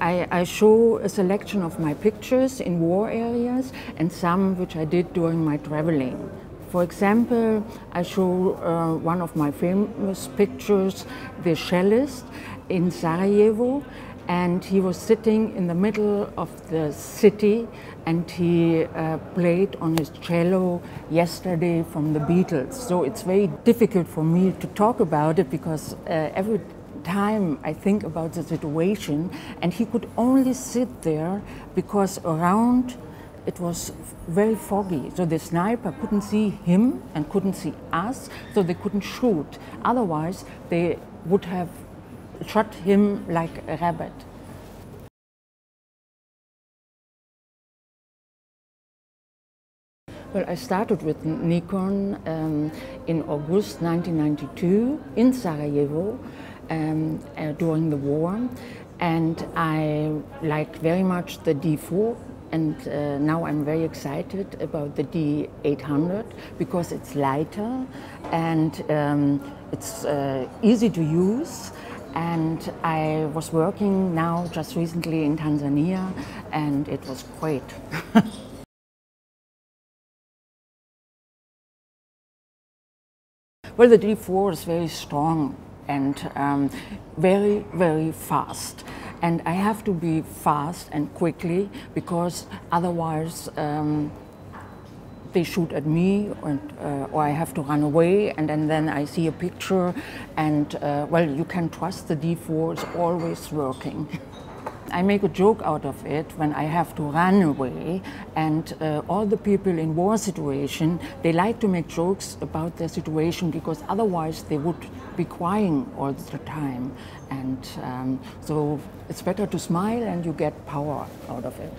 I, I, show a selection of my pictures in war areas and some which I did during my traveling. For example, I show uh, one of my famous pictures, the cellist in Sarajevo, and he was sitting in the middle of the city and he uh, played on his cello yesterday from the Beatles. So it's very difficult for me to talk about it because uh, every time I think about the situation and he could only sit there because around it was very foggy. So the sniper couldn't see him and couldn't see us, so they couldn't shoot. Otherwise, they would have shot him like a rabbit. Well, I started with Nikon um, in August 1992 in Sarajevo um, uh, during the war, and I like very much the D4 and uh, now I'm very excited about the D800 because it's lighter and um, it's uh, easy to use. And I was working now just recently in Tanzania and it was great. Well, the D4 is very strong and um, very, very fast. And I have to be fast and quickly because otherwise um, they shoot at me and, uh, or I have to run away and, then I see a picture and uh, well, you can trust the D4 is always working. I make a joke out of it when I have to run away, and uh, all the people in war situation they like to make jokes about their situation because otherwise they would be crying all the time, and um, so it's better to smile and you get power out of it.